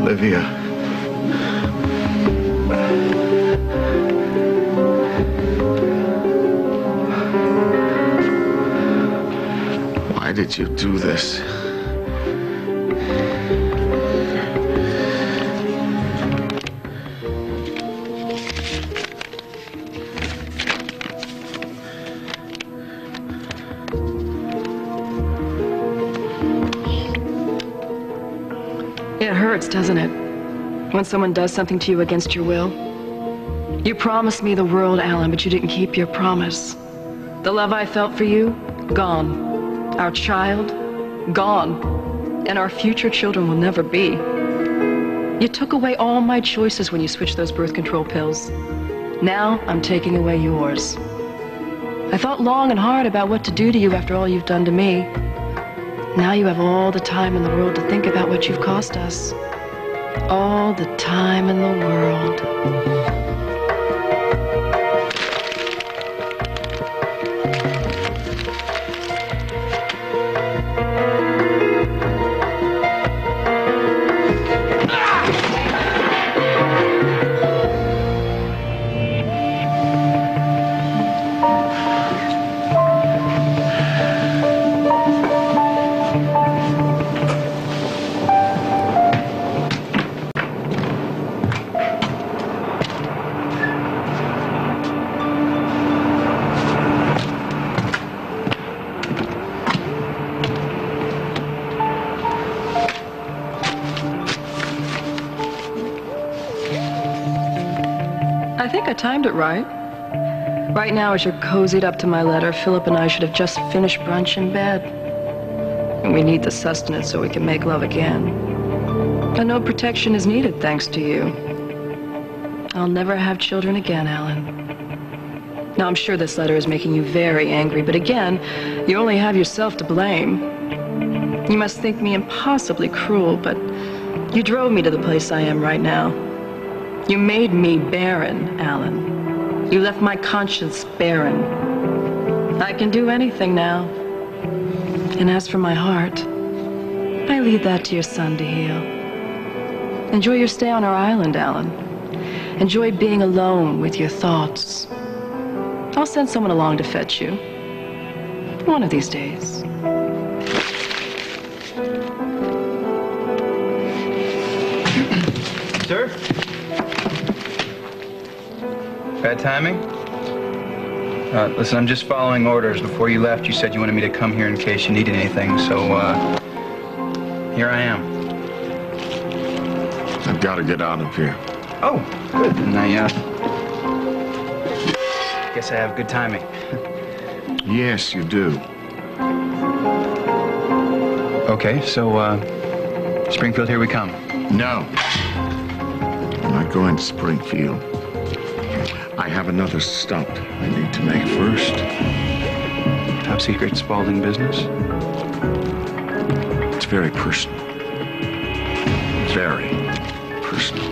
Olivia. Why did you do this? Hurts, doesn't it? When someone does something to you against your will. You promised me the world, Alan, but you didn't keep your promise. The love I felt for you, gone. Our child, gone. And our future children will never be. You took away all my choices when you switched those birth control pills. Now I'm taking away yours. I thought long and hard about what to do to you after all you've done to me. Now you have all the time in the world to think about what you've cost us. All the time in the world. I think I timed it right. Right now, as you're cozied up to my letter, Philip and I should have just finished brunch in bed. And we need the sustenance so we can make love again. And no protection is needed thanks to you. I'll never have children again, Alan. Now, I'm sure this letter is making you very angry, but again, you only have yourself to blame. You must think me impossibly cruel, but you drove me to the place I am right now. You made me barren, Alan. You left my conscience barren. I can do anything now. And as for my heart, I leave that to your son to heal. Enjoy your stay on our island, Alan. Enjoy being alone with your thoughts. I'll send someone along to fetch you. One of these days. Bad timing? Uh, listen, I'm just following orders. Before you left, you said you wanted me to come here in case you needed anything, so, uh, here I am. I've got to get out of here. Oh, good. And I, uh, guess I have good timing. Yes, you do. Okay, so, uh, Springfield, here we come. No. I'm not going to Springfield. I have another stop I need to make first. Top secret Spaulding business? It's very personal. Very personal.